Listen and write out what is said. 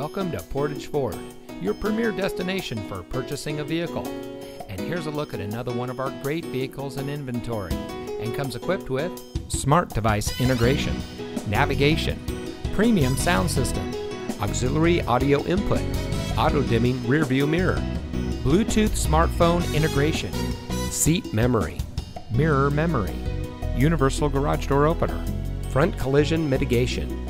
Welcome to Portage Ford, your premier destination for purchasing a vehicle. And here's a look at another one of our great vehicles in inventory and comes equipped with smart device integration, navigation, premium sound system, auxiliary audio input, auto dimming rear view mirror, Bluetooth smartphone integration, seat memory, mirror memory, universal garage door opener, front collision mitigation.